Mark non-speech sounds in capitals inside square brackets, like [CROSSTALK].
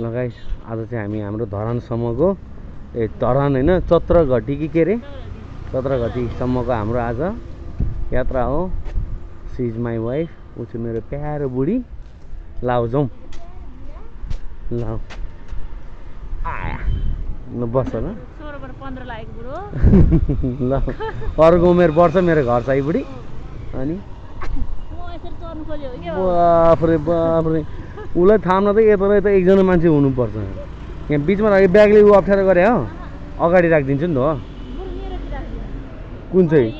लगाइस आज चाहिँ हामी हाम्रो धरानसम्मको ए धरान होइन चत्रघटी कि के अरे चत्रघटीसम्मको हाम्रो आज यात्रा हो। सी इज माई वाइफ ऊ चाहिँ मेरो प्यारो बुढी। लाउ जाउँ। लाउ। ल बस [LAUGHS] ल। अर्को उमेर बढ्छ मेरो घर चाहिँ बुढी। अनि? बाफ्रे बाफ्रे उसलाई थाम्न त यता यता एकजना मान्छे हुनुपर्छ यहाँ बिचमा राख्यो ब्यागले ऊ अप्ठ्यारो गरे हो अगाडि राखिदिन्छु नि त हो। कुन चाहिँ.